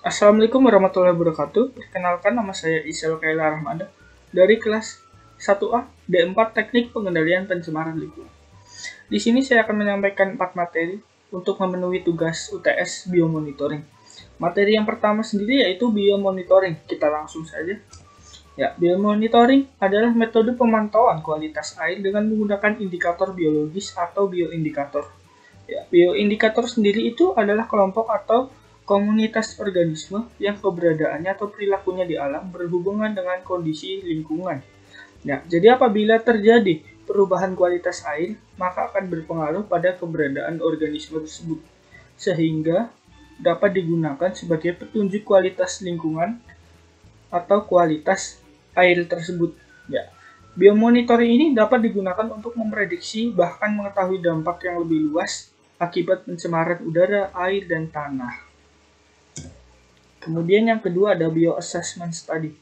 Assalamualaikum warahmatullahi wabarakatuh. Perkenalkan nama saya Isel Kaila Rahmada dari kelas 1A D4 Teknik Pengendalian Pencemaran Lingkungan. Di sini saya akan menyampaikan 4 materi untuk memenuhi tugas UTS Biomonitoring. Materi yang pertama sendiri yaitu biomonitoring. Kita langsung saja. Ya, biomonitoring adalah metode pemantauan kualitas air dengan menggunakan indikator biologis atau bioindikator. Ya, bioindikator sendiri itu adalah kelompok atau komunitas organisme yang keberadaannya atau perilakunya di alam berhubungan dengan kondisi lingkungan. Nah, jadi apabila terjadi perubahan kualitas air, maka akan berpengaruh pada keberadaan organisme tersebut, sehingga dapat digunakan sebagai petunjuk kualitas lingkungan atau kualitas air tersebut. Ya, biomonitoring ini dapat digunakan untuk memprediksi bahkan mengetahui dampak yang lebih luas akibat pencemaran udara, air, dan tanah. Kemudian yang kedua ada bioassessment study.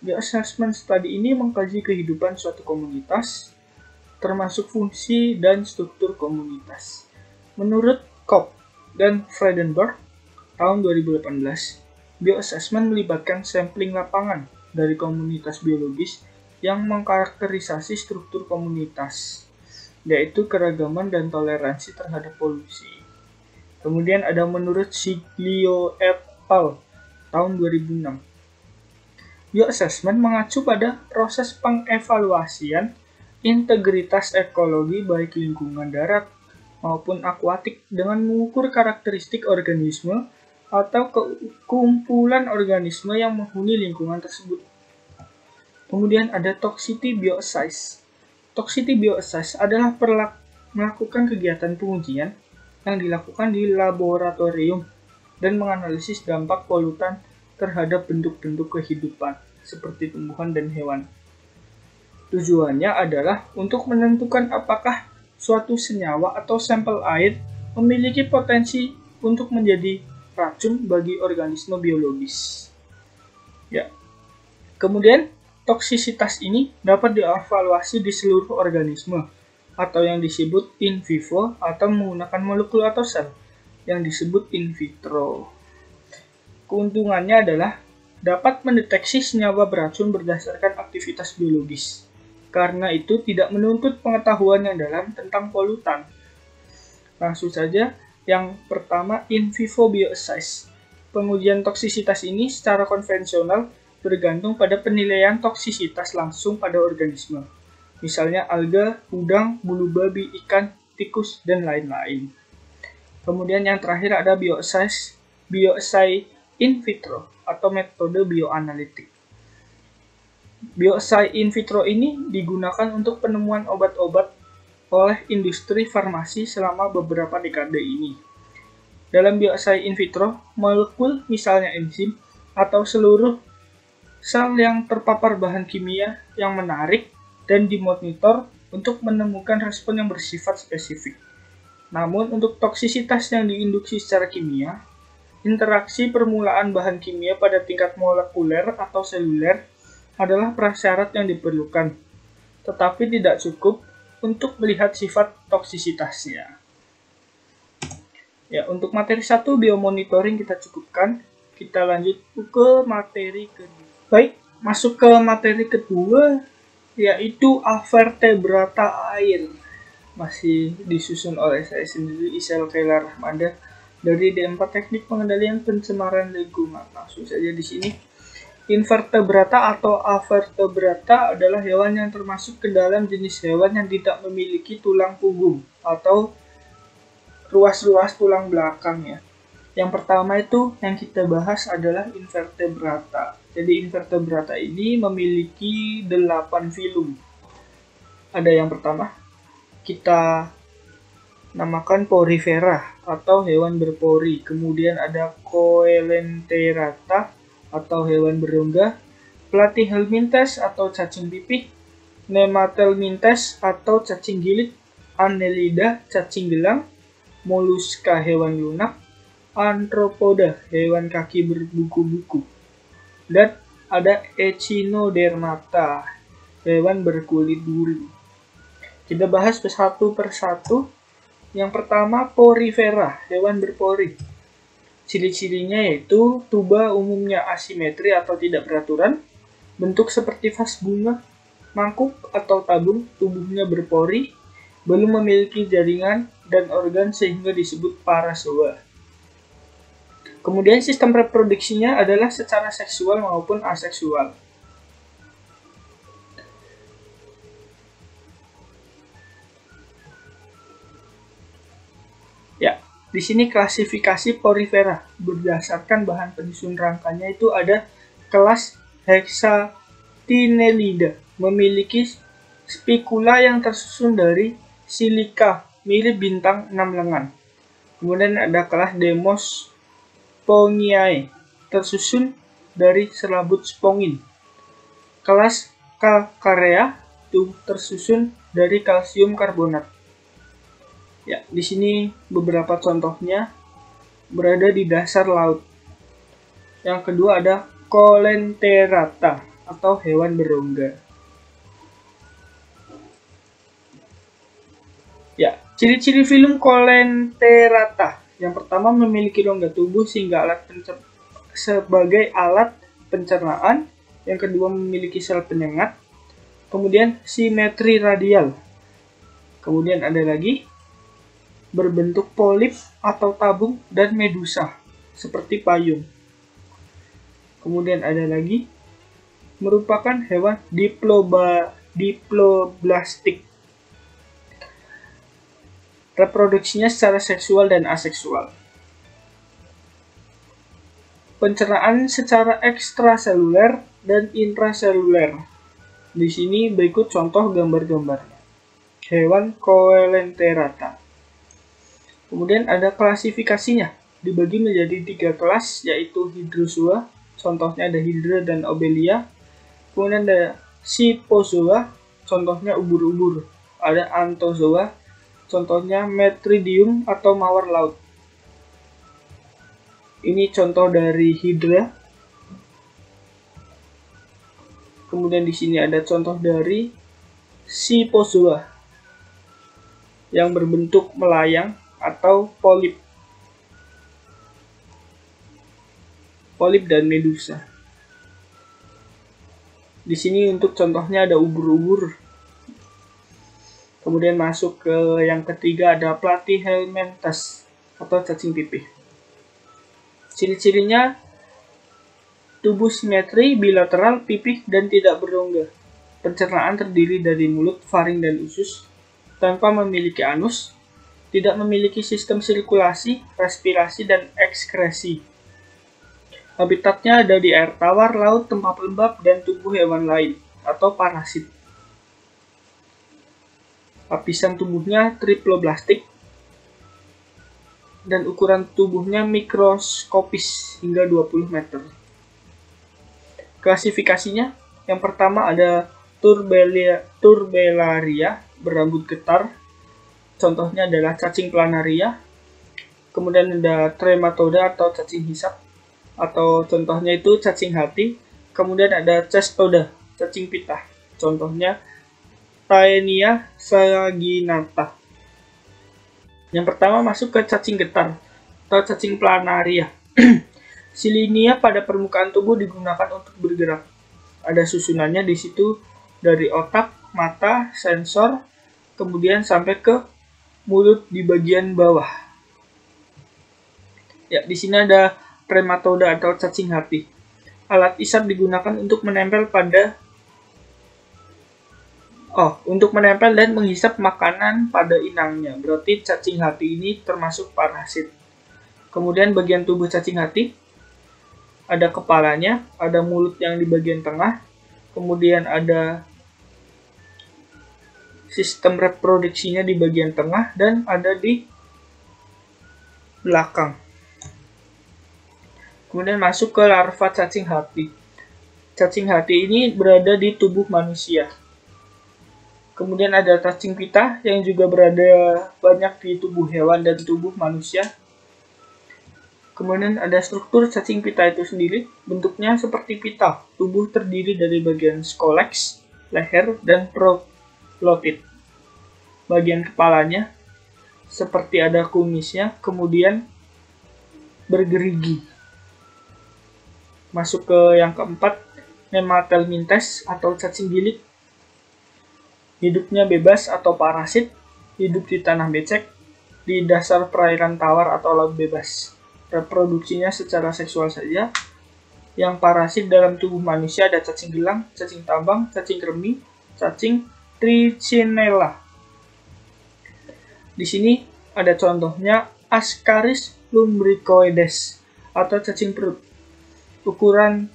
Bioassessment study ini mengkaji kehidupan suatu komunitas, termasuk fungsi dan struktur komunitas. Menurut Kopp dan Fredenberg tahun 2018, bioassessment melibatkan sampling lapangan dari komunitas biologis yang mengkarakterisasi struktur komunitas, yaitu keragaman dan toleransi terhadap polusi. Kemudian ada menurut Siglio et PAL tahun 2006. Bioassessment mengacu pada proses pengevaluasian integritas ekologi baik lingkungan darat maupun akuatik dengan mengukur karakteristik organisme atau kumpulan organisme yang menghuni lingkungan tersebut. Kemudian ada toxicity bioassess. Toxicity bioassess adalah melakukan kegiatan pengujian yang dilakukan di laboratorium dan menganalisis dampak polutan terhadap bentuk-bentuk kehidupan seperti tumbuhan dan hewan. Tujuannya adalah untuk menentukan apakah suatu senyawa atau sampel air memiliki potensi untuk menjadi racun bagi organisme biologis. Ya. Kemudian, toksisitas ini dapat dievaluasi di seluruh organisme atau yang disebut in vivo atau menggunakan molekul atau sel yang disebut in vitro. Keuntungannya adalah dapat mendeteksi senyawa beracun berdasarkan aktivitas biologis. Karena itu tidak menuntut pengetahuan yang dalam tentang polutan. Langsung saja, yang pertama in vivo bioassess. Pengujian toksisitas ini secara konvensional bergantung pada penilaian toksisitas langsung pada organisme. Misalnya alga, udang, bulu babi, ikan, tikus, dan lain-lain. Kemudian yang terakhir ada bioassay, bioassay in vitro atau metode bioanalitik. Bioassay in vitro ini digunakan untuk penemuan obat-obat oleh industri farmasi selama beberapa dekade ini. Dalam bioassay in vitro, molekul misalnya enzim atau seluruh sel yang terpapar bahan kimia yang menarik dan dimonitor untuk menemukan respon yang bersifat spesifik. Namun, untuk toksisitas yang diinduksi secara kimia, interaksi permulaan bahan kimia pada tingkat molekuler atau seluler adalah prasyarat yang diperlukan, tetapi tidak cukup untuk melihat sifat toksisitasnya. Ya, untuk materi satu biomonitoring kita cukupkan. Kita lanjut ke materi kedua. Baik, masuk ke materi kedua yaitu avertebrata air masih disusun oleh saya sendiri Isel Kaila Rahmada dari D4 Teknik Pengendalian Pencemaran Lingkungan. Langsung saja di sini. Invertebrata atau avertebrata adalah hewan yang termasuk ke dalam jenis hewan yang tidak memiliki tulang punggung atau ruas-ruas tulang belakang ya. Yang pertama itu yang kita bahas adalah invertebrata. Jadi invertebrata ini memiliki 8 filum. Ada yang pertama, kita namakan porifera atau hewan berpori. Kemudian ada Coelenterata atau hewan berongga, Platyhelminthes atau cacing pipih, Nematelminthes atau cacing gilik, Annelida cacing gelang, Mollusca hewan lunak, Anthropoda hewan kaki berbuku-buku, dan ada Echinodermata hewan berkulit duri. Kita bahas satu persatu. Yang pertama, porifera, hewan berpori. Ciri-cirinya yaitu tuba umumnya asimetri atau tidak beraturan, bentuk seperti vas bunga, mangkuk atau tabung, tubuhnya berpori, belum memiliki jaringan dan organ sehingga disebut parazoa. Kemudian sistem reproduksinya adalah secara seksual maupun aseksual. Di sini klasifikasi porifera berdasarkan bahan penyusun rangkanya itu ada kelas Hexatinellida memiliki spikula yang tersusun dari silika mirip bintang enam lengan. Kemudian ada kelas Demos Pongiae tersusun dari selabut spongin. Kelas Calcarea itu tersusun dari kalsium karbonat. Ya, di sini beberapa contohnya berada di dasar laut. Yang kedua ada Colenterata atau hewan berongga. Ya, ciri-ciri film Colenterata. Yang pertama memiliki rongga tubuh sehingga alat pencer sebagai alat pencernaan. Yang kedua memiliki sel penyengat. Kemudian simetri radial. Kemudian ada lagi berbentuk polip atau tabung dan medusa, seperti payung. Kemudian ada lagi, merupakan hewan diploba, diploblastik. Reproduksinya secara seksual dan aseksual. Pencernaan secara ekstraseluler dan intraseluler. Di sini berikut contoh gambar-gambarnya. Hewan Coelenterata. Kemudian ada klasifikasinya, dibagi menjadi tiga kelas, yaitu hidrozoa, contohnya ada hidra dan obelia. Kemudian ada sipozoa, contohnya ubur-ubur. Ada antozoa, contohnya metridium atau mawar laut. Ini contoh dari hidra. Kemudian di sini ada contoh dari sipozoa yang berbentuk melayang atau polip. Polip dan medusa. Di sini untuk contohnya ada ubur-ubur. Kemudian masuk ke yang ketiga ada platyhelminthes atau cacing pipih. Ciri-cirinya tubuh simetri, bilateral, pipih, dan tidak berongga. Pencernaan terdiri dari mulut, faring, dan usus tanpa memiliki anus, tidak memiliki sistem sirkulasi, respirasi, dan ekskresi. Habitatnya ada di air tawar, laut, tempat lembab, dan tubuh hewan lain, atau parasit. Lapisan tubuhnya triploblastik, dan ukuran tubuhnya mikroskopis hingga 20 meter. Klasifikasinya, yang pertama ada Turbelia, Turbelaria berambut getar, Contohnya adalah cacing planaria, kemudian ada trematoda atau cacing hisap, atau contohnya itu cacing hati, kemudian ada cestoda, cacing pitah. Contohnya Taenia saginata. Yang pertama masuk ke cacing getar atau cacing planaria. Silinia pada permukaan tubuh digunakan untuk bergerak. Ada susunannya di situ dari otak, mata, sensor, kemudian sampai ke mulut di bagian bawah. Ya, di sini ada prematoda atau cacing hati. Alat isap digunakan untuk menempel pada Oh, untuk menempel dan menghisap makanan pada inangnya. Berarti cacing hati ini termasuk parasit. Kemudian bagian tubuh cacing hati ada kepalanya, ada mulut yang di bagian tengah, kemudian ada sistem reproduksinya di bagian tengah dan ada di belakang. Kemudian masuk ke larva cacing hati. Cacing hati ini berada di tubuh manusia. Kemudian ada cacing pita yang juga berada banyak di tubuh hewan dan tubuh manusia. Kemudian ada struktur cacing pita itu sendiri, bentuknya seperti pita. Tubuh terdiri dari bagian skoleks, leher, dan prolotid bagian kepalanya seperti ada kumisnya, kemudian bergerigi. Masuk ke yang keempat, Nematelmintes atau cacing gilik. Hidupnya bebas atau parasit, hidup di tanah becek, di dasar perairan tawar atau laut bebas. Reproduksinya secara seksual saja. Yang parasit dalam tubuh manusia ada cacing gelang, cacing tambang, cacing kremi, cacing trichinella. Di sini ada contohnya Ascaris lumbricoides atau cacing perut. Ukuran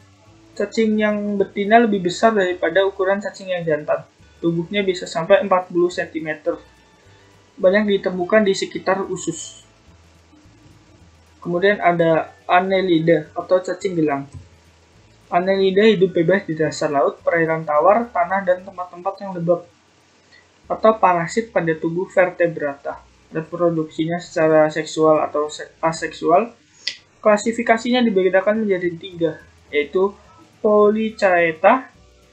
cacing yang betina lebih besar daripada ukuran cacing yang jantan. Tubuhnya bisa sampai 40 cm. Banyak ditemukan di sekitar usus. Kemudian ada Annelida atau cacing gelang. Annelida hidup bebas di dasar laut, perairan tawar, tanah, dan tempat-tempat yang lembab atau parasit pada tubuh vertebrata. Reproduksinya secara seksual atau aseksual. Klasifikasinya dibedakan menjadi tiga, yaitu Polychaeta,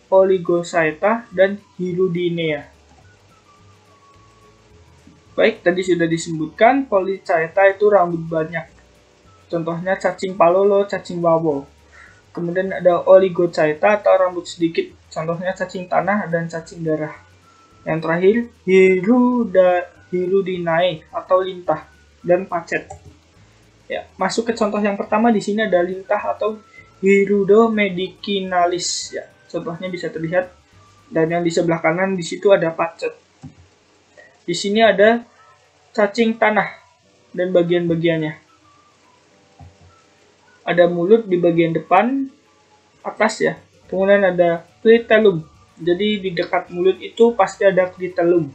Oligochaeta, dan Hirudinea. Baik, tadi sudah disebutkan Polychaeta itu rambut banyak. Contohnya cacing palolo, cacing wawo. Kemudian ada Oligochaeta atau rambut sedikit, contohnya cacing tanah dan cacing darah. Yang terakhir, hiruda, hirudinae atau lintah dan pacet. Ya, masuk ke contoh yang pertama di sini ada lintah atau hirudo medicinalis ya. Contohnya bisa terlihat dan yang di sebelah kanan di situ ada pacet. Di sini ada cacing tanah dan bagian-bagiannya. Ada mulut di bagian depan atas ya. Kemudian ada clitellum jadi di dekat mulut itu pasti ada klitelum.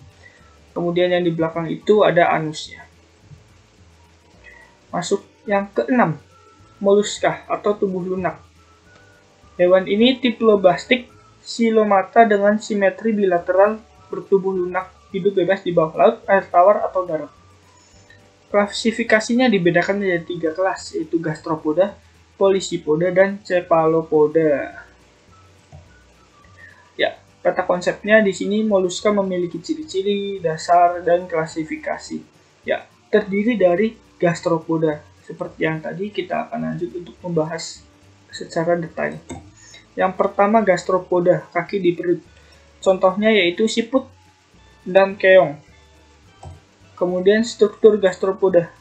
Kemudian yang di belakang itu ada anusnya. Masuk yang keenam, moluska atau tubuh lunak. Hewan ini tiploblastik silomata dengan simetri bilateral bertubuh lunak hidup bebas di bawah laut, air tawar, atau darat. Klasifikasinya dibedakan menjadi tiga kelas, yaitu gastropoda, polisipoda, dan cephalopoda. Kata konsepnya di sini moluska memiliki ciri-ciri, dasar, dan klasifikasi. Ya, terdiri dari gastropoda. Seperti yang tadi kita akan lanjut untuk membahas secara detail. Yang pertama gastropoda, kaki di perut. Contohnya yaitu siput dan keong. Kemudian struktur gastropoda.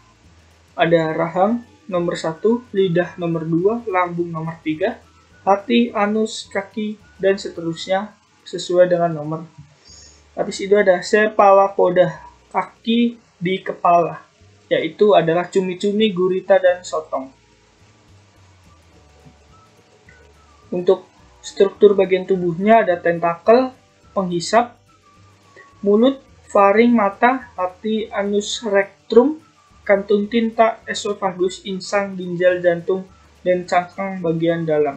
Ada rahang nomor 1, lidah nomor 2, lambung nomor 3, hati, anus, kaki, dan seterusnya sesuai dengan nomor. Habis itu ada sepalapoda, kaki di kepala, yaitu adalah cumi-cumi, gurita, dan sotong. Untuk struktur bagian tubuhnya ada tentakel, penghisap, mulut, faring, mata, hati, anus, rektum, kantung tinta, esofagus, insang, ginjal, jantung, dan cangkang bagian dalam.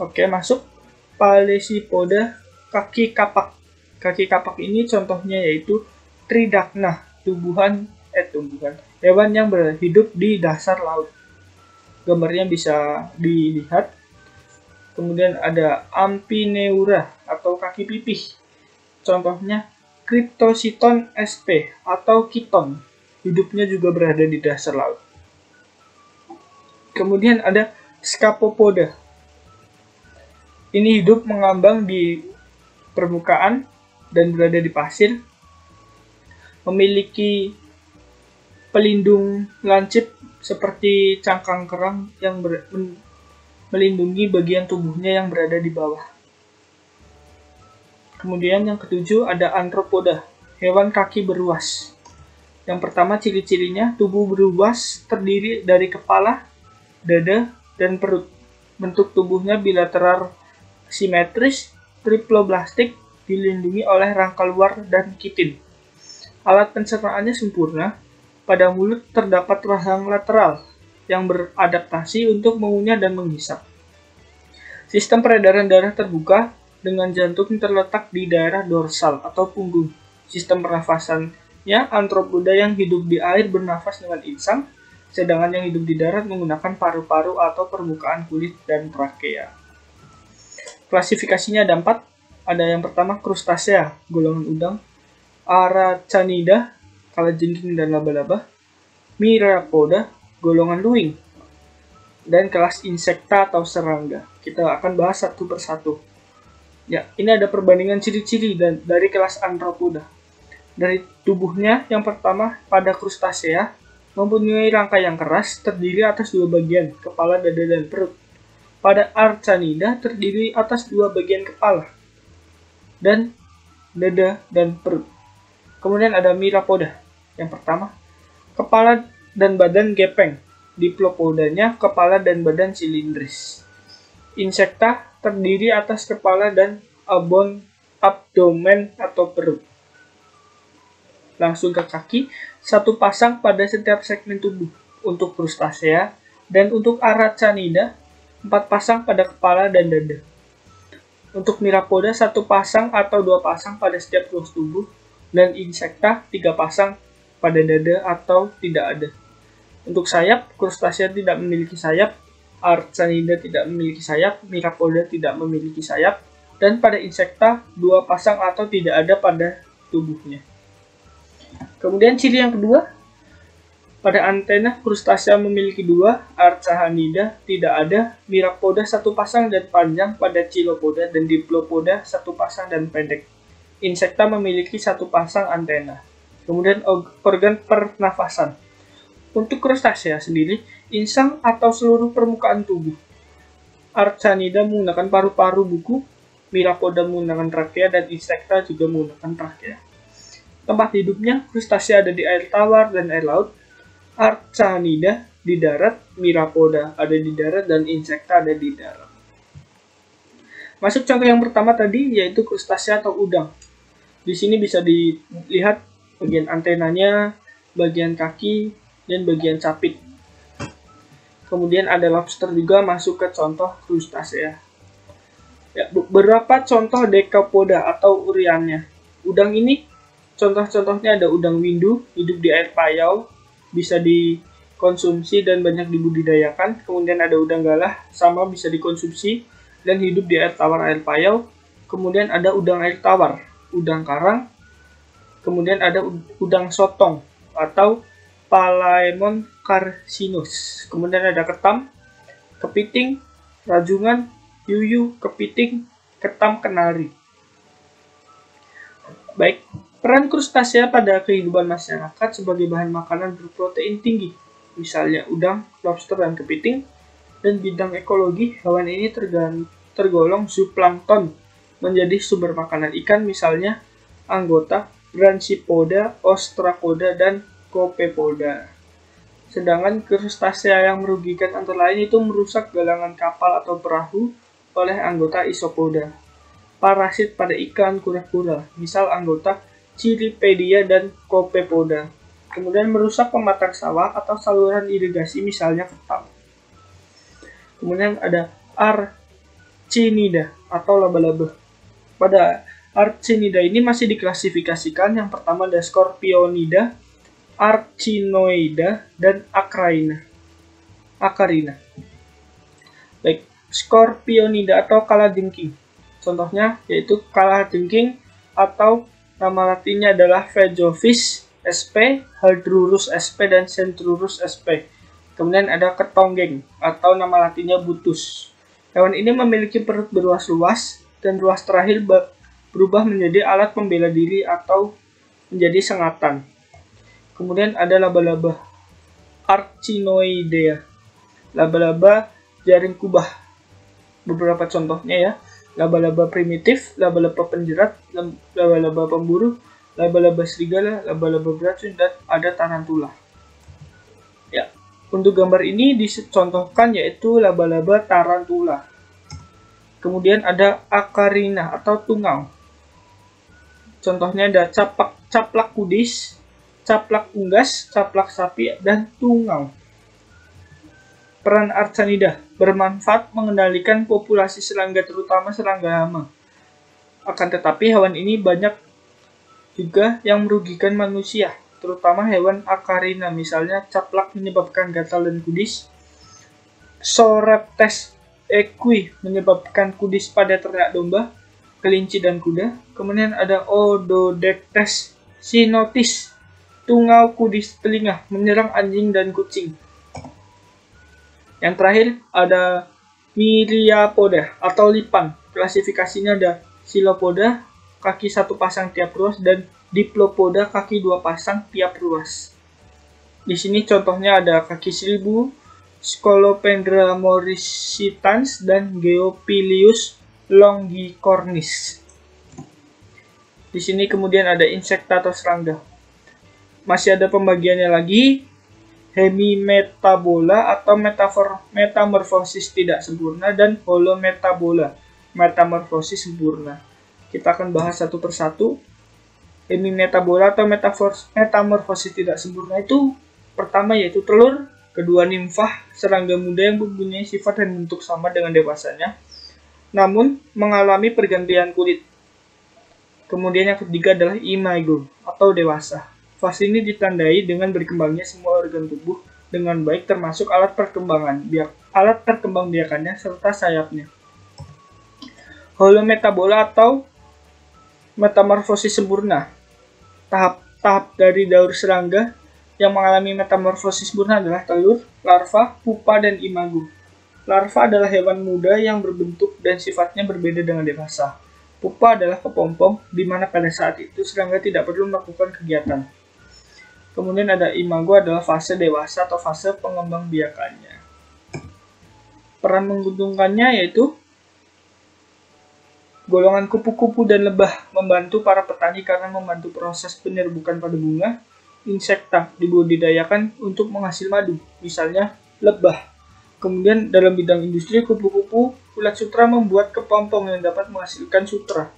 Oke, masuk Palesipoda kaki kapak. Kaki kapak ini contohnya yaitu Tridacna, tumbuhan eh tumbuhan hewan yang berhidup di dasar laut. Gambarnya bisa dilihat. Kemudian ada Ampineura atau kaki pipih. Contohnya Cryptositon sp atau kiton. Hidupnya juga berada di dasar laut. Kemudian ada Scapopoda ini hidup mengambang di permukaan dan berada di pasir. Memiliki pelindung lancip seperti cangkang kerang yang ber, melindungi bagian tubuhnya yang berada di bawah. Kemudian yang ketujuh ada antropoda, hewan kaki beruas. Yang pertama ciri-cirinya tubuh beruas terdiri dari kepala, dada, dan perut. Bentuk tubuhnya bilateral simetris, triploblastik, dilindungi oleh rangka luar dan kitin. Alat pencernaannya sempurna. Pada mulut terdapat rahang lateral yang beradaptasi untuk mengunyah dan menghisap. Sistem peredaran darah terbuka dengan jantung terletak di daerah dorsal atau punggung. Sistem pernafasannya antropoda yang hidup di air bernafas dengan insang, sedangkan yang hidup di darat menggunakan paru-paru atau permukaan kulit dan trakea. Klasifikasinya ada empat. Ada yang pertama krustasea, golongan udang, Aracanida, kalajengking dan laba-laba, Mirapoda, golongan luwing, dan kelas insekta atau serangga. Kita akan bahas satu persatu. Ya, ini ada perbandingan ciri-ciri dan dari kelas Anthropoda. Dari tubuhnya, yang pertama pada krustasea mempunyai rangka yang keras, terdiri atas dua bagian, kepala, dada, dan perut pada arcanida terdiri atas dua bagian kepala dan dada dan perut. Kemudian ada mirapoda. Yang pertama, kepala dan badan gepeng. Diplopodanya kepala dan badan silindris. Insekta terdiri atas kepala dan abon abdomen atau perut. Langsung ke kaki, satu pasang pada setiap segmen tubuh untuk krustasea dan untuk aracanida 4 pasang pada kepala dan dada. Untuk mirapoda, satu pasang atau dua pasang pada setiap ruas tubuh, dan insekta, tiga pasang pada dada atau tidak ada. Untuk sayap, krustasia tidak memiliki sayap, Artsanida tidak memiliki sayap, Mirapoda tidak memiliki sayap, dan pada insekta, dua pasang atau tidak ada pada tubuhnya. Kemudian ciri yang kedua, pada antena, krustasea memiliki dua, Archahanida tidak ada, Mirapoda satu pasang dan panjang pada Chilopoda dan Diplopoda satu pasang dan pendek. Insekta memiliki satu pasang antena. Kemudian organ pernafasan. Untuk krustasea sendiri, insang atau seluruh permukaan tubuh. Archanida menggunakan paru-paru buku, Mirapoda menggunakan trakea, dan insekta juga menggunakan trakea. Tempat hidupnya, krustasea ada di air tawar dan air laut, Archanida di darat, Mirapoda ada di darat, dan Insecta ada di darat. Masuk contoh yang pertama tadi yaitu krustasea atau udang. Di sini bisa dilihat bagian antenanya, bagian kaki, dan bagian capit. Kemudian ada lobster juga masuk ke contoh krustasea. Ya, beberapa contoh dekapoda atau uriannya. Udang ini contoh-contohnya ada udang windu hidup di air payau, bisa dikonsumsi dan banyak dibudidayakan. Kemudian ada udang galah, sama bisa dikonsumsi dan hidup di air tawar air payau. Kemudian ada udang air tawar, udang karang. Kemudian ada udang sotong atau Palaemon carcinus. Kemudian ada ketam, kepiting, rajungan, yuyu, kepiting, ketam kenari. Baik, Peran krustasea pada kehidupan masyarakat sebagai bahan makanan berprotein tinggi, misalnya udang, lobster, dan kepiting, dan bidang ekologi, hewan ini tergolong zooplankton, menjadi sumber makanan ikan misalnya anggota Branchipoda, Ostracoda, dan Copepoda. Sedangkan krustasea yang merugikan antara lain itu merusak galangan kapal atau perahu oleh anggota Isopoda. Parasit pada ikan kura-kura, misal anggota Ciripedia dan Copepoda. Kemudian merusak pematang sawah atau saluran irigasi misalnya ketam. Kemudian ada Arcinida atau laba-laba. Pada Arcinida ini masih diklasifikasikan yang pertama ada Scorpionida, Archinoida, dan Akraina. Akarina. Baik, Scorpionida atau kalajengking. Contohnya yaitu kalajengking atau Nama latinnya adalah Vejovis sp, Haldrurus sp, dan Centrurus sp. Kemudian ada ketonggeng atau nama latinnya butus. Hewan ini memiliki perut berluas-luas dan ruas terakhir berubah menjadi alat pembela diri atau menjadi sengatan. Kemudian ada laba-laba Archinoidea. Laba-laba jaring kubah. Beberapa contohnya ya laba-laba primitif, laba-laba penjerat, laba-laba pemburu, laba-laba serigala, laba-laba beracun, dan ada tarantula. Ya, untuk gambar ini dicontohkan yaitu laba-laba tarantula. Kemudian ada akarina atau tungau. Contohnya ada capak, caplak kudis, caplak unggas, caplak sapi, dan tungau. Peran Archanida bermanfaat mengendalikan populasi serangga terutama serangga hama. Akan tetapi hewan ini banyak juga yang merugikan manusia, terutama hewan akarina, misalnya caplak menyebabkan gatal dan kudis, Soreptes equi menyebabkan kudis pada ternak domba, kelinci dan kuda. Kemudian ada Ododectes sinotis, tungau kudis telinga, menyerang anjing dan kucing. Yang terakhir ada Myriapoda atau lipan. Klasifikasinya ada Silopoda, kaki satu pasang tiap ruas, dan Diplopoda, kaki dua pasang tiap ruas. Di sini contohnya ada kaki seribu, Scolopendra morrisitans, dan Geopilius longicornis. Di sini kemudian ada insekta atau serangga. Masih ada pembagiannya lagi, hemimetabola atau metafor metamorfosis tidak sempurna dan holometabola, metamorfosis sempurna. Kita akan bahas satu persatu. Hemimetabola atau metafor metamorfosis tidak sempurna itu pertama yaitu telur, kedua nimfah, serangga muda yang mempunyai sifat dan bentuk sama dengan dewasanya, namun mengalami pergantian kulit Kemudian yang ketiga adalah imago atau dewasa. Fase ini ditandai dengan berkembangnya semua organ tubuh dengan baik termasuk alat perkembangan, biak, alat perkembang biakannya serta sayapnya. Holometabola atau metamorfosis sempurna. Tahap-tahap dari daur serangga yang mengalami metamorfosis sempurna adalah telur, larva, pupa, dan imago. Larva adalah hewan muda yang berbentuk dan sifatnya berbeda dengan dewasa. Pupa adalah kepompong, di mana pada saat itu serangga tidak perlu melakukan kegiatan. Kemudian ada imago adalah fase dewasa atau fase pengembang biakannya. Peran menguntungkannya yaitu golongan kupu-kupu dan lebah membantu para petani karena membantu proses penyerbukan pada bunga. Insekta dibudidayakan untuk menghasil madu, misalnya lebah Kemudian dalam bidang industri kupu-kupu, ulat sutra membuat kepompong yang dapat menghasilkan sutra.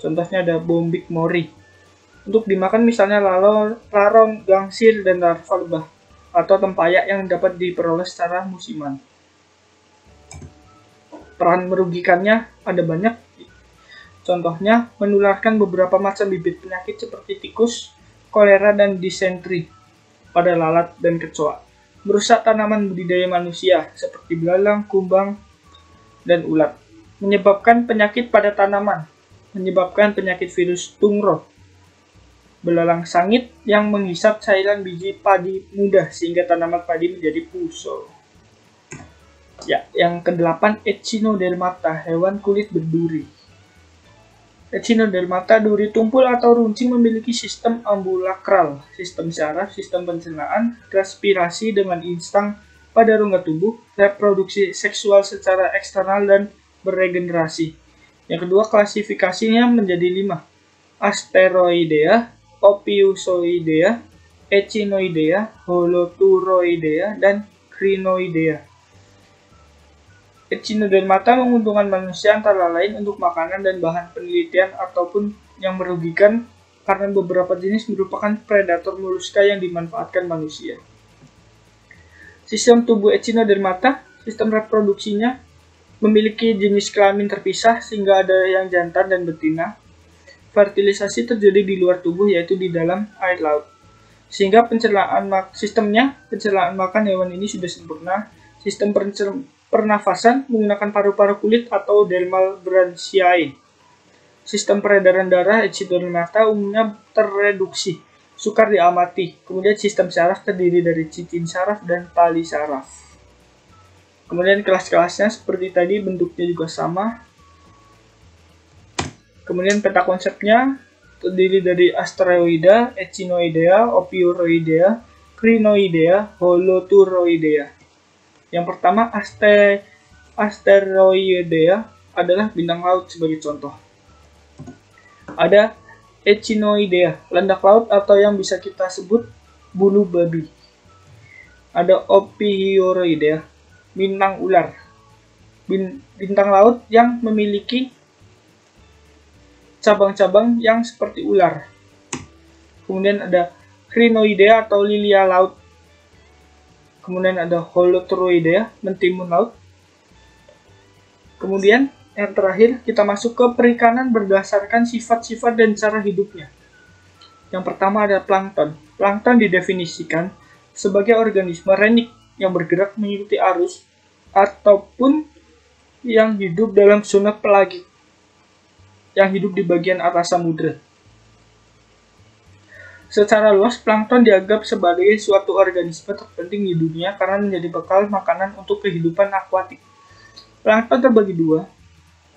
Contohnya ada bombik mori. Untuk dimakan misalnya lalor, larong, gangsir, dan larva lebah atau tempayak yang dapat diperoleh secara musiman. Peran merugikannya ada banyak. Contohnya, menularkan beberapa macam bibit penyakit seperti tikus, kolera, dan disentri pada lalat dan kecoa merusak tanaman budidaya manusia seperti belalang, kumbang, dan ulat, menyebabkan penyakit pada tanaman, menyebabkan penyakit virus tungro, belalang sangit yang menghisap cairan biji padi muda sehingga tanaman padi menjadi puso. Ya, yang kedelapan Echinodermata, hewan kulit berduri. Echinodermata duri tumpul atau runcing memiliki sistem ambulakral, sistem syaraf, sistem pencernaan, respirasi dengan insting pada rongga tubuh, reproduksi seksual secara eksternal dan beregenerasi. Yang kedua klasifikasinya menjadi lima. Asteroidea, Ophiusoidea, Echinoidea, Holoturoidea, dan Crinoidea. Echinodermata menguntungkan manusia antara lain untuk makanan dan bahan penelitian ataupun yang merugikan karena beberapa jenis merupakan predator moluska yang dimanfaatkan manusia. Sistem tubuh Echinodermata, sistem reproduksinya memiliki jenis kelamin terpisah sehingga ada yang jantan dan betina. Fertilisasi terjadi di luar tubuh yaitu di dalam air laut. Sehingga pencernaan sistemnya pencernaan makan hewan ini sudah sempurna. Sistem pernafasan menggunakan paru-paru kulit atau dermal branchiae. Sistem peredaran darah Echinodermata umumnya tereduksi, sukar diamati. Kemudian sistem saraf terdiri dari cicin saraf dan tali saraf. Kemudian kelas-kelasnya seperti tadi bentuknya juga sama. Kemudian peta konsepnya terdiri dari asteroida, echinoidea, opiuroidea, crinoidea, holoturoidea. Yang pertama, aste asteroidea adalah bintang laut sebagai contoh. Ada Echinoidea, landak laut atau yang bisa kita sebut bulu babi. Ada Ophiuroidea, bintang ular. Bintang laut yang memiliki cabang-cabang yang seperti ular. Kemudian ada Crinoidea atau lilia laut kemudian ada Holoturoidea, mentimun laut. Kemudian yang terakhir kita masuk ke perikanan berdasarkan sifat-sifat dan cara hidupnya. Yang pertama ada plankton. Plankton didefinisikan sebagai organisme renik yang bergerak mengikuti arus ataupun yang hidup dalam zona pelagik yang hidup di bagian atas samudera. Secara luas, plankton dianggap sebagai suatu organisme terpenting di dunia karena menjadi bekal makanan untuk kehidupan akuatik. Plankton terbagi dua,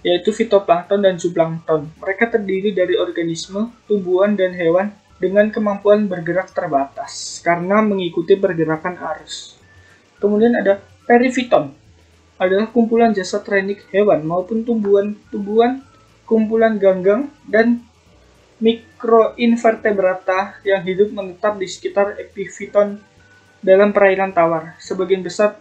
yaitu fitoplankton dan zooplankton. Mereka terdiri dari organisme, tumbuhan, dan hewan dengan kemampuan bergerak terbatas karena mengikuti pergerakan arus. Kemudian ada perifiton, adalah kumpulan jasad renik hewan maupun tumbuhan-tumbuhan, kumpulan ganggang, dan mikroinvertebrata yang hidup menetap di sekitar epifiton dalam perairan tawar. Sebagian besar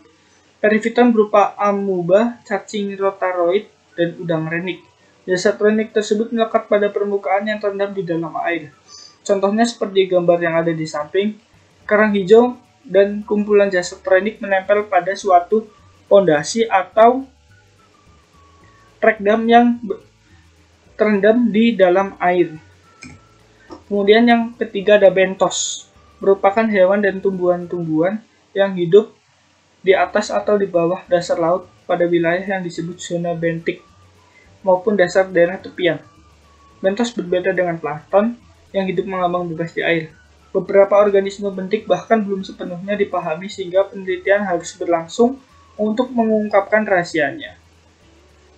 perifiton berupa amuba, cacing rotaroid, dan udang renik. Jasad renik tersebut melekat pada permukaan yang terendam di dalam air. Contohnya seperti gambar yang ada di samping, karang hijau dan kumpulan jasad renik menempel pada suatu pondasi atau trek dam yang terendam di dalam air. Kemudian yang ketiga ada bentos, merupakan hewan dan tumbuhan-tumbuhan yang hidup di atas atau di bawah dasar laut pada wilayah yang disebut zona bentik maupun dasar daerah tepian. Bentos berbeda dengan plankton yang hidup mengambang bebas di air. Beberapa organisme bentik bahkan belum sepenuhnya dipahami sehingga penelitian harus berlangsung untuk mengungkapkan rahasianya.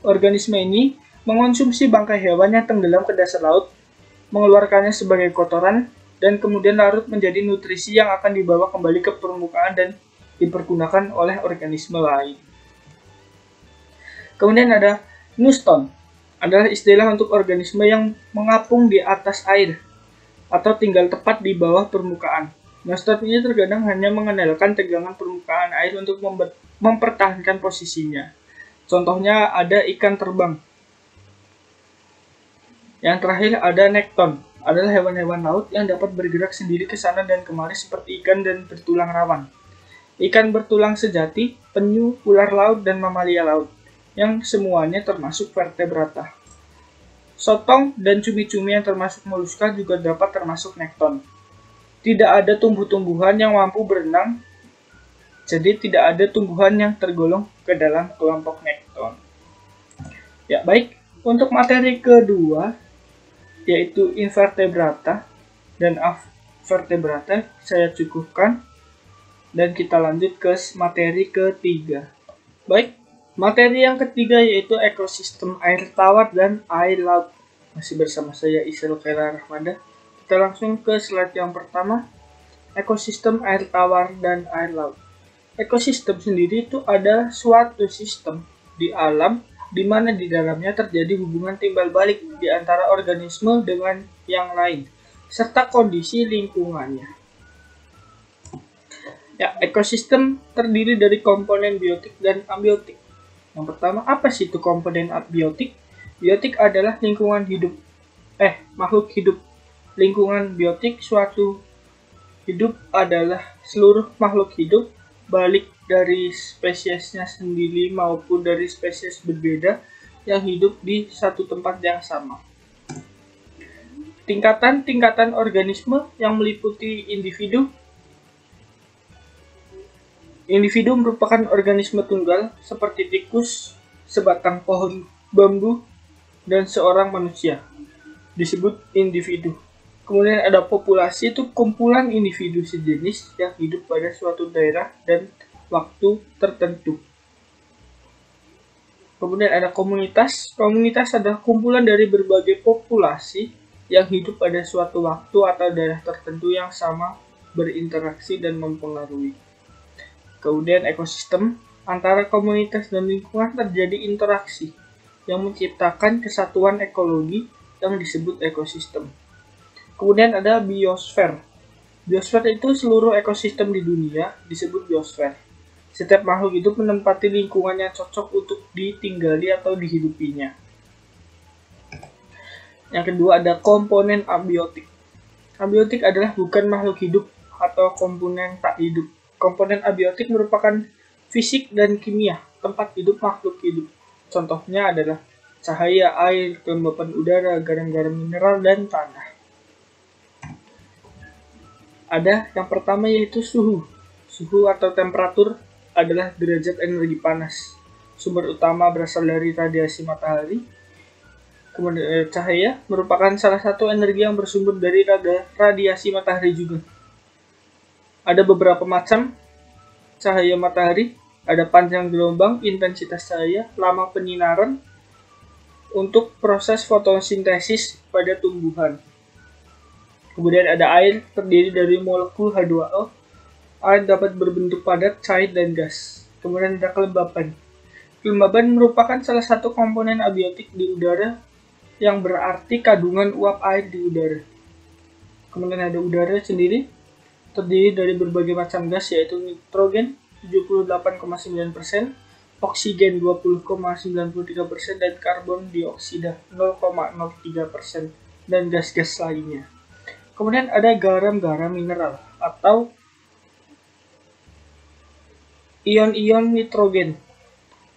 Organisme ini mengonsumsi bangkai hewan yang tenggelam ke dasar laut mengeluarkannya sebagai kotoran, dan kemudian larut menjadi nutrisi yang akan dibawa kembali ke permukaan dan dipergunakan oleh organisme lain. Kemudian ada nuston, adalah istilah untuk organisme yang mengapung di atas air atau tinggal tepat di bawah permukaan. Nuston ini terkadang hanya mengandalkan tegangan permukaan air untuk mempertahankan posisinya. Contohnya ada ikan terbang yang terakhir ada nekton, adalah hewan-hewan laut yang dapat bergerak sendiri ke sana dan kemari seperti ikan dan bertulang rawan. Ikan bertulang sejati, penyu, ular laut, dan mamalia laut, yang semuanya termasuk vertebrata. Sotong dan cumi-cumi yang termasuk moluska juga dapat termasuk nekton. Tidak ada tumbuh-tumbuhan yang mampu berenang, jadi tidak ada tumbuhan yang tergolong ke dalam kelompok nekton. Ya, baik. Untuk materi kedua, yaitu invertebrata dan vertebrata saya cukupkan dan kita lanjut ke materi ketiga. Baik, materi yang ketiga yaitu ekosistem air tawar dan air laut. Masih bersama saya Isel Khaira Rahmada. Kita langsung ke slide yang pertama, ekosistem air tawar dan air laut. Ekosistem sendiri itu ada suatu sistem di alam di mana di dalamnya terjadi hubungan timbal balik di antara organisme dengan yang lain, serta kondisi lingkungannya. Ya, ekosistem terdiri dari komponen biotik dan abiotik. Yang pertama, apa sih itu komponen abiotik? Biotik adalah lingkungan hidup, eh, makhluk hidup. Lingkungan biotik suatu hidup adalah seluruh makhluk hidup, balik dari spesiesnya sendiri maupun dari spesies berbeda yang hidup di satu tempat yang sama. Tingkatan-tingkatan organisme yang meliputi individu Individu merupakan organisme tunggal seperti tikus, sebatang pohon bambu, dan seorang manusia. Disebut individu. Kemudian ada populasi itu kumpulan individu sejenis yang hidup pada suatu daerah dan waktu tertentu. Kemudian ada komunitas. Komunitas adalah kumpulan dari berbagai populasi yang hidup pada suatu waktu atau daerah tertentu yang sama berinteraksi dan mempengaruhi. Kemudian ekosistem antara komunitas dan lingkungan terjadi interaksi yang menciptakan kesatuan ekologi yang disebut ekosistem. Kemudian ada biosfer. Biosfer itu seluruh ekosistem di dunia disebut biosfer. Setiap makhluk hidup menempati lingkungan yang cocok untuk ditinggali atau dihidupinya. Yang kedua ada komponen abiotik. Abiotik adalah bukan makhluk hidup atau komponen tak hidup. Komponen abiotik merupakan fisik dan kimia tempat hidup makhluk hidup. Contohnya adalah cahaya, air, kelembapan udara, garam-garam mineral, dan tanah. Ada yang pertama yaitu suhu. Suhu atau temperatur adalah derajat energi panas. Sumber utama berasal dari radiasi matahari. Kemudian eh, cahaya merupakan salah satu energi yang bersumber dari radiasi matahari juga. Ada beberapa macam cahaya matahari, ada panjang gelombang, intensitas cahaya, lama penyinaran untuk proses fotosintesis pada tumbuhan. Kemudian ada air terdiri dari molekul H2O. Air dapat berbentuk padat, cair, dan gas. Kemudian ada kelembapan. Kelembaban merupakan salah satu komponen abiotik di udara yang berarti kandungan uap air di udara. Kemudian ada udara sendiri, terdiri dari berbagai macam gas yaitu nitrogen 78,9%, oksigen 20,93% dan karbon dioksida 0,03% dan gas-gas lainnya. Kemudian ada garam-garam mineral atau ion-ion nitrogen,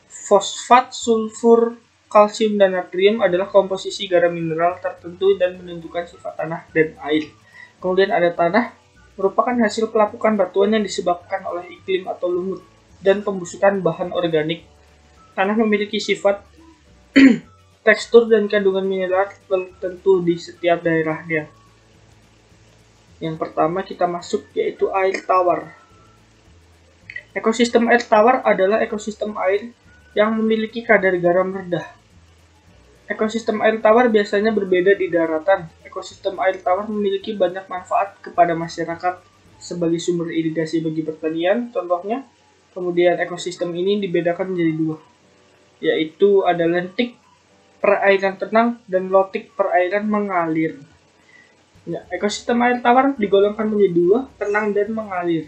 fosfat, sulfur, kalsium dan natrium adalah komposisi garam mineral tertentu dan menentukan sifat tanah dan air. Kemudian ada tanah, merupakan hasil pelapukan batuan yang disebabkan oleh iklim atau lumut dan pembusukan bahan organik. Tanah memiliki sifat tekstur dan kandungan mineral tertentu di setiap daerahnya. Yang pertama kita masuk yaitu air tawar. Ekosistem air tawar adalah ekosistem air yang memiliki kadar garam rendah. Ekosistem air tawar biasanya berbeda di daratan. Ekosistem air tawar memiliki banyak manfaat kepada masyarakat sebagai sumber irigasi bagi pertanian, contohnya. Kemudian ekosistem ini dibedakan menjadi dua, yaitu ada lentik perairan tenang dan lotik perairan mengalir. Ya, ekosistem air tawar digolongkan menjadi dua, tenang dan mengalir.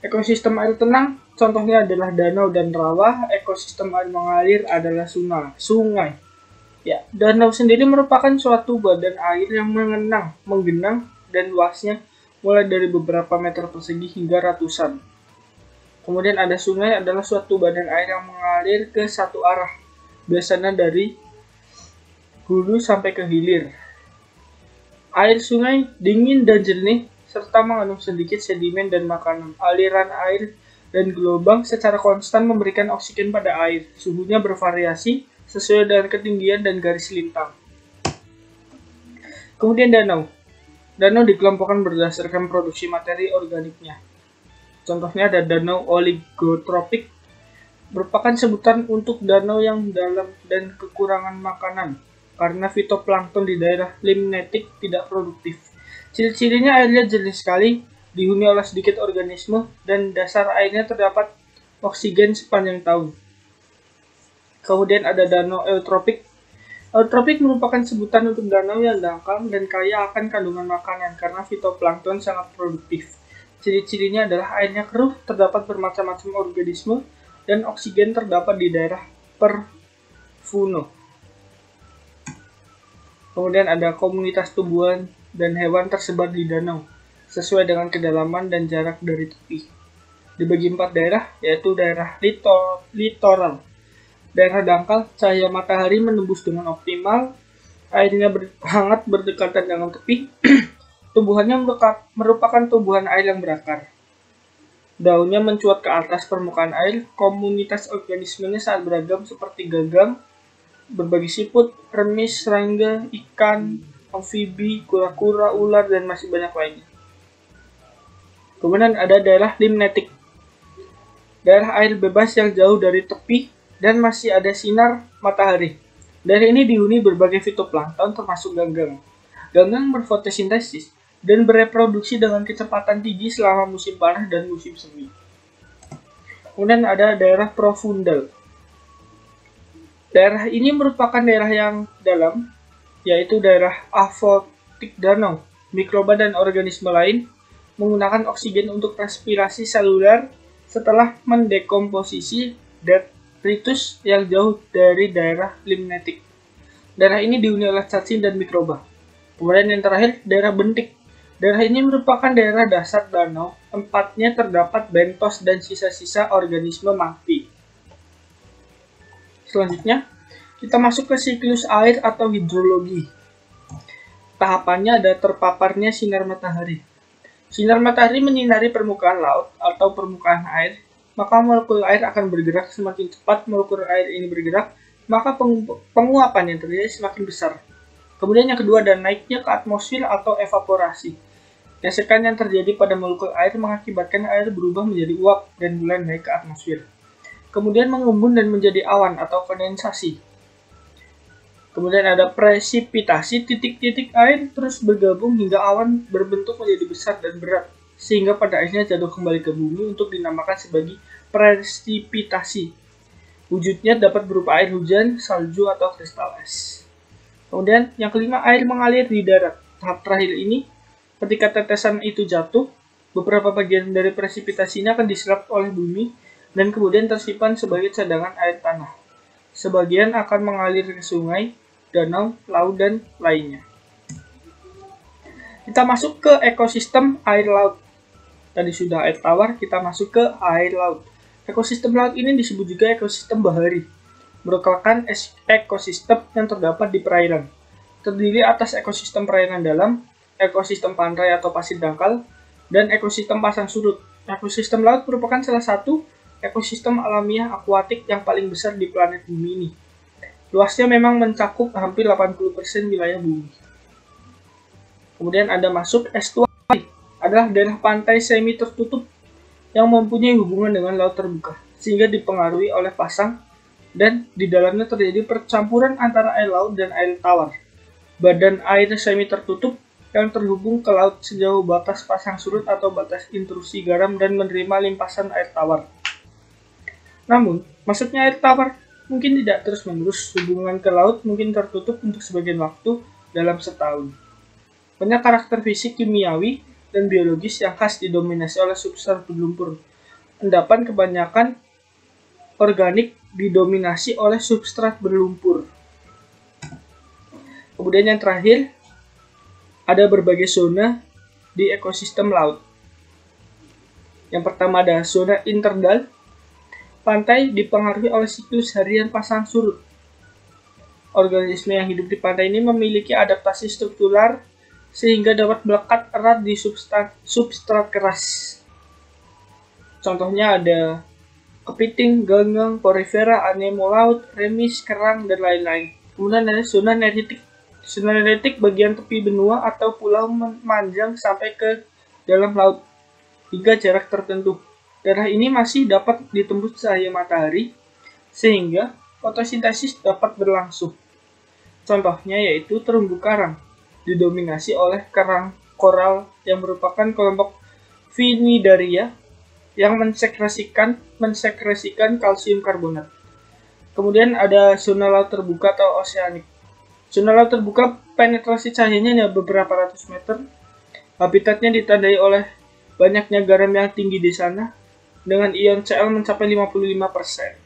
Ekosistem air tenang contohnya adalah danau dan rawa, ekosistem air mengalir adalah sungai. Sungai. Ya, danau sendiri merupakan suatu badan air yang mengenang, menggenang dan luasnya mulai dari beberapa meter persegi hingga ratusan. Kemudian ada sungai adalah suatu badan air yang mengalir ke satu arah, biasanya dari hulu sampai ke hilir. Air sungai dingin dan jernih serta mengandung sedikit sedimen dan makanan. Aliran air dan gelombang secara konstan memberikan oksigen pada air. Suhunya bervariasi sesuai dengan ketinggian dan garis lintang. Kemudian danau. Danau dikelompokkan berdasarkan produksi materi organiknya. Contohnya ada danau oligotropik, merupakan sebutan untuk danau yang dalam dan kekurangan makanan karena fitoplankton di daerah limnetik tidak produktif. Ciri-cirinya airnya jernih sekali, dihuni oleh sedikit organisme, dan dasar airnya terdapat oksigen sepanjang tahun. Kemudian ada danau eutropik. Eutropik merupakan sebutan untuk danau yang dangkal dan kaya akan kandungan makanan karena fitoplankton sangat produktif. Ciri-cirinya adalah airnya keruh, terdapat bermacam-macam organisme, dan oksigen terdapat di daerah perfuno. Kemudian ada komunitas tumbuhan dan hewan tersebar di danau, sesuai dengan kedalaman dan jarak dari tepi. Dibagi empat daerah, yaitu daerah litor, litoral. Daerah dangkal, cahaya matahari menembus dengan optimal, airnya ber, hangat berdekatan dengan tepi, tumbuhannya merupakan tumbuhan air yang berakar. Daunnya mencuat ke atas permukaan air, komunitas organismenya sangat beragam seperti gagang, berbagai siput, remis, serangga, ikan, amfibi, kura-kura, ular, dan masih banyak lainnya. Kemudian ada daerah limnetik. Daerah air bebas yang jauh dari tepi dan masih ada sinar matahari. Daerah ini dihuni berbagai fitoplankton termasuk ganggang. Ganggang berfotosintesis dan bereproduksi dengan kecepatan tinggi selama musim panas dan musim semi. Kemudian ada daerah profundal. Daerah ini merupakan daerah yang dalam, yaitu daerah afotik danau. Mikroba dan organisme lain menggunakan oksigen untuk respirasi seluler setelah mendekomposisi detritus yang jauh dari daerah limnetik. Daerah ini dihuni oleh cacing dan mikroba. Kemudian yang terakhir, daerah bentik. Daerah ini merupakan daerah dasar danau, tempatnya terdapat bentos dan sisa-sisa organisme mati. Selanjutnya, kita masuk ke siklus air atau hidrologi. Tahapannya ada terpaparnya sinar matahari. Sinar matahari menyinari permukaan laut atau permukaan air, maka molekul air akan bergerak semakin cepat molekul air ini bergerak, maka penguapan yang terjadi semakin besar. Kemudian yang kedua ada naiknya ke atmosfer atau evaporasi. Gesekan yang terjadi pada molekul air mengakibatkan air berubah menjadi uap dan mulai naik ke atmosfer. Kemudian mengembun dan menjadi awan atau kondensasi. Kemudian ada presipitasi, titik-titik air terus bergabung hingga awan berbentuk menjadi besar dan berat, sehingga pada akhirnya jatuh kembali ke bumi untuk dinamakan sebagai presipitasi. Wujudnya dapat berupa air hujan, salju, atau kristal es. Kemudian yang kelima, air mengalir di darat. Tahap terakhir ini, ketika tetesan itu jatuh, beberapa bagian dari presipitasinya akan diserap oleh bumi dan kemudian tersimpan sebagai cadangan air tanah. Sebagian akan mengalir ke sungai, danau, laut, dan lainnya. Kita masuk ke ekosistem air laut. Tadi sudah air tawar, kita masuk ke air laut. Ekosistem laut ini disebut juga ekosistem bahari, merupakan ekosistem yang terdapat di perairan. Terdiri atas ekosistem perairan dalam, ekosistem pantai atau pasir dangkal, dan ekosistem pasang surut. Ekosistem laut merupakan salah satu ekosistem alamiah akuatik yang paling besar di planet bumi ini. Luasnya memang mencakup hampir 80% wilayah bumi. Kemudian ada masuk estuari, adalah daerah pantai semi tertutup yang mempunyai hubungan dengan laut terbuka, sehingga dipengaruhi oleh pasang dan di dalamnya terjadi percampuran antara air laut dan air tawar. Badan air semi tertutup yang terhubung ke laut sejauh batas pasang surut atau batas intrusi garam dan menerima limpasan air tawar. Namun, masuknya air tawar mungkin tidak terus-menerus, hubungan ke laut mungkin tertutup untuk sebagian waktu dalam setahun. Banyak karakter fisik kimiawi dan biologis yang khas didominasi oleh substrat berlumpur. Endapan kebanyakan organik didominasi oleh substrat berlumpur. Kemudian yang terakhir, ada berbagai zona di ekosistem laut. Yang pertama ada zona interdal, Pantai dipengaruhi oleh siklus harian pasang surut. Organisme yang hidup di pantai ini memiliki adaptasi struktural sehingga dapat melekat erat di substrat, substrat keras. Contohnya ada kepiting, ganggang, porifera, anemo laut, remis, kerang, dan lain-lain. Kemudian ada zona neritik. Zona neritik bagian tepi benua atau pulau memanjang sampai ke dalam laut hingga jarak tertentu. Darah ini masih dapat ditembus cahaya matahari, sehingga fotosintesis dapat berlangsung. Contohnya yaitu terumbu karang, didominasi oleh karang koral yang merupakan kelompok Vinidaria yang mensekresikan mensekresikan kalsium karbonat. Kemudian ada zona laut terbuka atau oceanik. Zona laut terbuka penetrasi cahayanya hanya beberapa ratus meter. Habitatnya ditandai oleh banyaknya garam yang tinggi di sana dengan ion Cl mencapai 55%.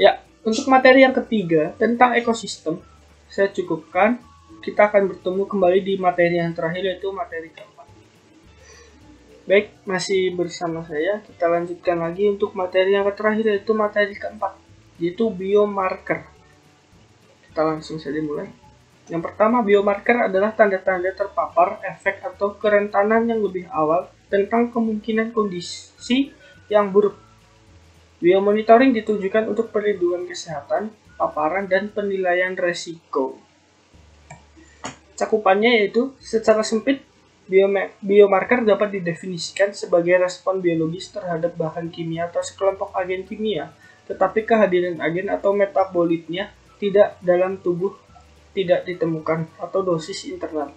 Ya, untuk materi yang ketiga tentang ekosistem, saya cukupkan. Kita akan bertemu kembali di materi yang terakhir yaitu materi keempat. Baik, masih bersama saya. Kita lanjutkan lagi untuk materi yang terakhir yaitu materi keempat, yaitu biomarker. Kita langsung saja mulai. Yang pertama, biomarker adalah tanda-tanda terpapar, efek, atau kerentanan yang lebih awal tentang kemungkinan kondisi yang buruk. Biomonitoring ditujukan untuk perlindungan kesehatan, paparan, dan penilaian resiko. Cakupannya yaitu, secara sempit, biomarker dapat didefinisikan sebagai respon biologis terhadap bahan kimia atau sekelompok agen kimia, tetapi kehadiran agen atau metabolitnya tidak dalam tubuh tidak ditemukan atau dosis internal.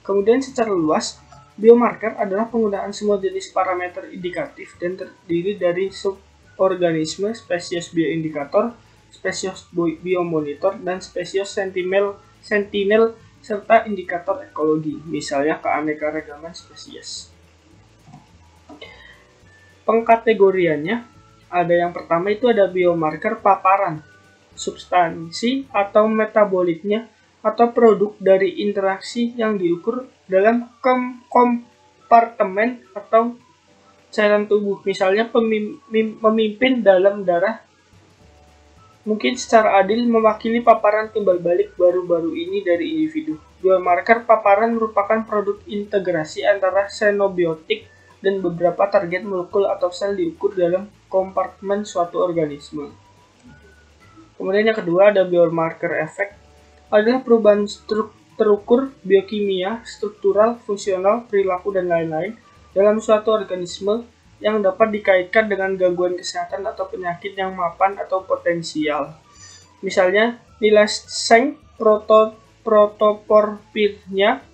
Kemudian secara luas, biomarker adalah penggunaan semua jenis parameter indikatif dan terdiri dari suborganisme, spesies bioindikator, spesies biomonitor, dan spesies sentinel, sentinel serta indikator ekologi, misalnya keanekaragaman spesies. Pengkategoriannya ada yang pertama itu ada biomarker paparan, substansi atau metabolitnya atau produk dari interaksi yang diukur dalam kompartemen atau cairan tubuh. Misalnya pemimpin dalam darah mungkin secara adil mewakili paparan timbal balik baru-baru ini dari individu. Biomarker paparan merupakan produk integrasi antara xenobiotik dan beberapa target molekul atau sel diukur dalam kompartemen suatu organisme. Kemudian yang kedua ada biomarker efek adalah perubahan terukur biokimia, struktural, fungsional, perilaku, dan lain-lain dalam suatu organisme yang dapat dikaitkan dengan gangguan kesehatan atau penyakit yang mapan atau potensial. Misalnya, nilai seng proto protoporfirnya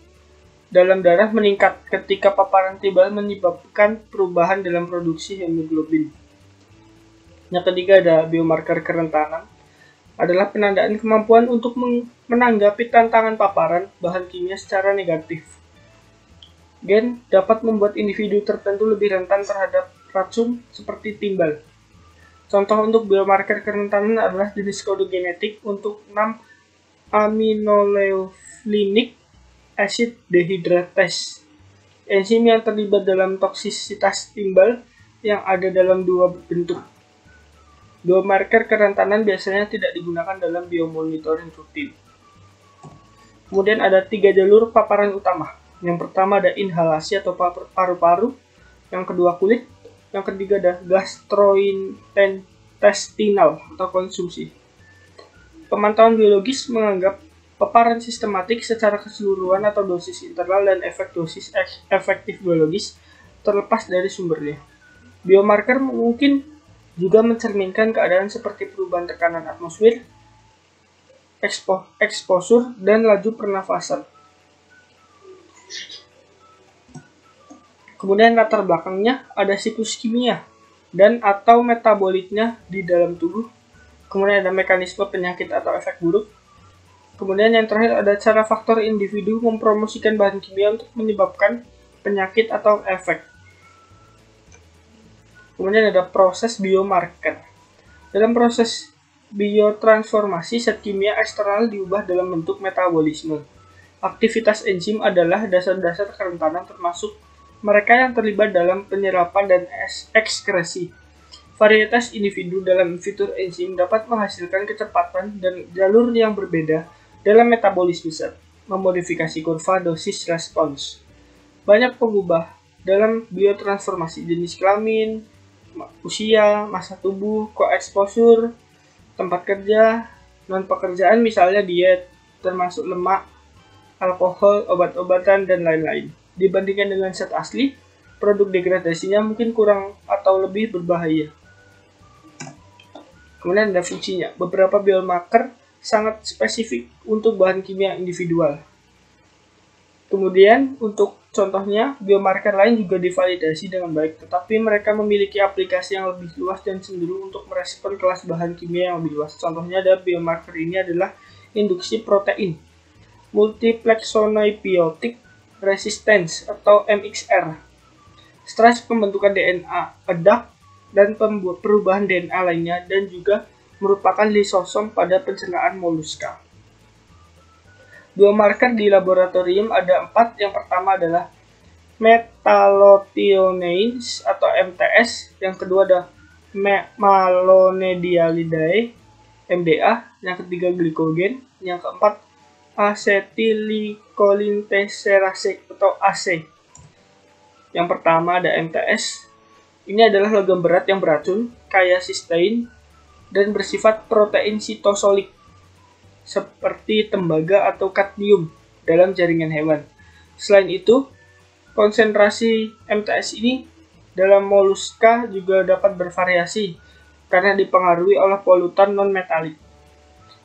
dalam darah meningkat ketika paparan tibal menyebabkan perubahan dalam produksi hemoglobin. Yang ketiga ada biomarker kerentanan adalah penandaan kemampuan untuk menanggapi tantangan paparan bahan kimia secara negatif. Gen dapat membuat individu tertentu lebih rentan terhadap racun seperti timbal. Contoh untuk biomarker kerentanan adalah jenis kode genetik untuk 6 aminoleucinic acid dehydratase. Enzim yang terlibat dalam toksisitas timbal yang ada dalam dua bentuk, Biomarker kerentanan biasanya tidak digunakan dalam biomonitoring rutin. Kemudian ada tiga jalur paparan utama. Yang pertama ada inhalasi atau paru-paru, yang kedua kulit, yang ketiga ada gastrointestinal atau konsumsi. Pemantauan biologis menganggap paparan sistematik secara keseluruhan atau dosis internal dan efek dosis efektif biologis terlepas dari sumbernya. Biomarker mungkin juga mencerminkan keadaan seperti perubahan tekanan atmosfer, ekspo, eksposur, dan laju pernafasan. Kemudian latar belakangnya ada siklus kimia dan atau metabolitnya di dalam tubuh. Kemudian ada mekanisme penyakit atau efek buruk. Kemudian yang terakhir ada cara faktor individu mempromosikan bahan kimia untuk menyebabkan penyakit atau efek. Kemudian ada proses biomarker. Dalam proses biotransformasi, zat kimia eksternal diubah dalam bentuk metabolisme. Aktivitas enzim adalah dasar-dasar kerentanan termasuk mereka yang terlibat dalam penyerapan dan ekskresi. Varietas individu dalam fitur enzim dapat menghasilkan kecepatan dan jalur yang berbeda dalam metabolisme zat, memodifikasi kurva dosis respons. Banyak pengubah dalam biotransformasi jenis kelamin, usia, masa tubuh, koeksposur, tempat kerja, non pekerjaan misalnya diet, termasuk lemak, alkohol, obat-obatan, dan lain-lain. Dibandingkan dengan zat asli, produk degradasinya mungkin kurang atau lebih berbahaya. Kemudian ada fungsinya. Beberapa biomarker sangat spesifik untuk bahan kimia individual. Kemudian untuk contohnya, biomarker lain juga divalidasi dengan baik, tetapi mereka memiliki aplikasi yang lebih luas dan cenderung untuk merespon kelas bahan kimia yang lebih luas. Contohnya ada biomarker ini adalah induksi protein, multiplexonibiotic resistance atau MXR, stres pembentukan DNA, edak, dan perubahan DNA lainnya, dan juga merupakan lisosom pada pencernaan moluska. Biomarker di laboratorium ada empat. Yang pertama adalah metallothioneins atau MTS. Yang kedua ada malonedialidae MDA. Yang ketiga glikogen. Yang keempat acetylcholinesterase atau AC. Yang pertama ada MTS. Ini adalah logam berat yang beracun, kaya sistein, dan bersifat protein sitosolik seperti tembaga atau kadmium dalam jaringan hewan. Selain itu, konsentrasi MTS ini dalam moluska juga dapat bervariasi karena dipengaruhi oleh polutan non-metalik.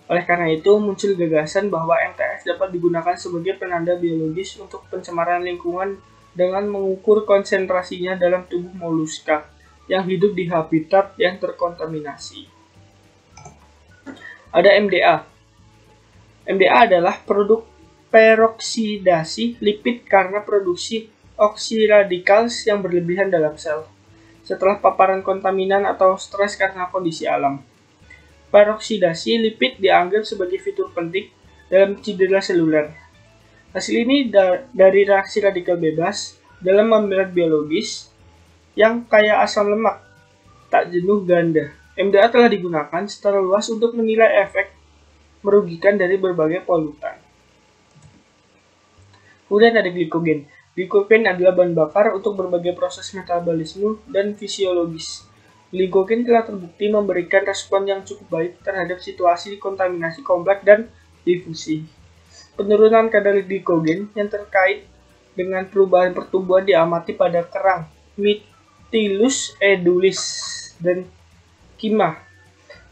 Oleh karena itu, muncul gagasan bahwa MTS dapat digunakan sebagai penanda biologis untuk pencemaran lingkungan dengan mengukur konsentrasinya dalam tubuh moluska yang hidup di habitat yang terkontaminasi. Ada MDA, MDA adalah produk peroksidasi lipid karena produksi oksiradikal yang berlebihan dalam sel setelah paparan kontaminan atau stres karena kondisi alam. Peroksidasi lipid dianggap sebagai fitur penting dalam cedera seluler. Hasil ini da dari reaksi radikal bebas dalam memberat biologis yang kaya asam lemak, tak jenuh ganda. MDA telah digunakan secara luas untuk menilai efek merugikan dari berbagai polutan. Kemudian ada glikogen. Glikogen adalah bahan bakar untuk berbagai proses metabolisme dan fisiologis. glikogen telah terbukti memberikan respon yang cukup baik terhadap situasi kontaminasi kompleks dan difusi. Penurunan kadar glikogen yang terkait dengan perubahan pertumbuhan diamati pada kerang Mytilus edulis dan Kima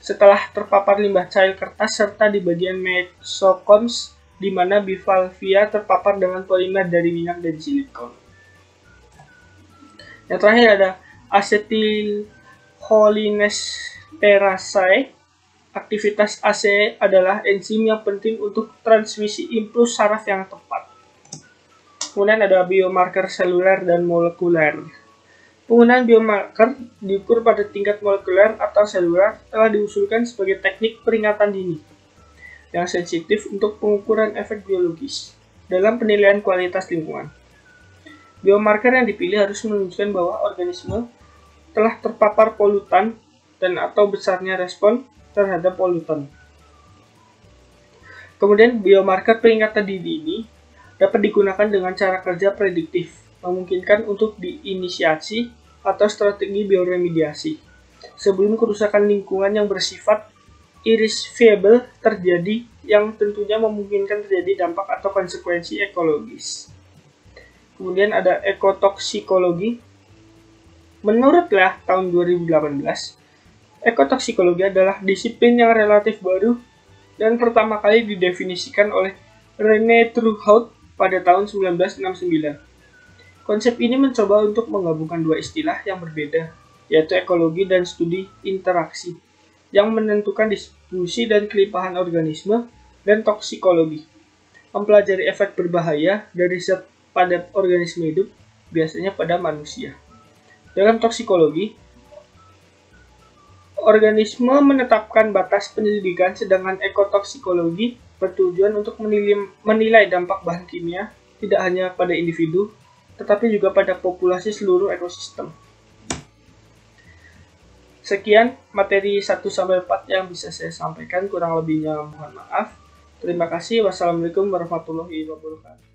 setelah terpapar limbah cair kertas serta di bagian mesokons di mana bivalvia terpapar dengan polimer dari minyak dan silikon. Yang terakhir ada acetylcholinesterase. Aktivitas AC adalah enzim yang penting untuk transmisi impuls saraf yang tepat. Kemudian ada biomarker seluler dan molekuler. Penggunaan biomarker diukur pada tingkat molekuler atau seluler telah diusulkan sebagai teknik peringatan dini yang sensitif untuk pengukuran efek biologis dalam penilaian kualitas lingkungan. Biomarker yang dipilih harus menunjukkan bahwa organisme telah terpapar polutan dan atau besarnya respon terhadap polutan. Kemudian biomarker peringatan dini ini dapat digunakan dengan cara kerja prediktif, memungkinkan untuk diinisiasi atau strategi bioremediasi sebelum kerusakan lingkungan yang bersifat irreversible terjadi yang tentunya memungkinkan terjadi dampak atau konsekuensi ekologis. Kemudian ada ekotoksikologi. Menurutlah tahun 2018, ekotoksikologi adalah disiplin yang relatif baru dan pertama kali didefinisikan oleh René Truhaut pada tahun 1969. Konsep ini mencoba untuk menggabungkan dua istilah yang berbeda, yaitu ekologi dan studi interaksi, yang menentukan distribusi dan kelimpahan organisme, dan toksikologi, mempelajari efek berbahaya dari zat pada organisme hidup, biasanya pada manusia. Dalam toksikologi, organisme menetapkan batas penyelidikan sedangkan ekotoksikologi bertujuan untuk menilai dampak bahan kimia tidak hanya pada individu, tetapi juga pada populasi seluruh ekosistem. Sekian materi 1-4 yang bisa saya sampaikan, kurang lebihnya mohon maaf. Terima kasih. Wassalamualaikum warahmatullahi wabarakatuh.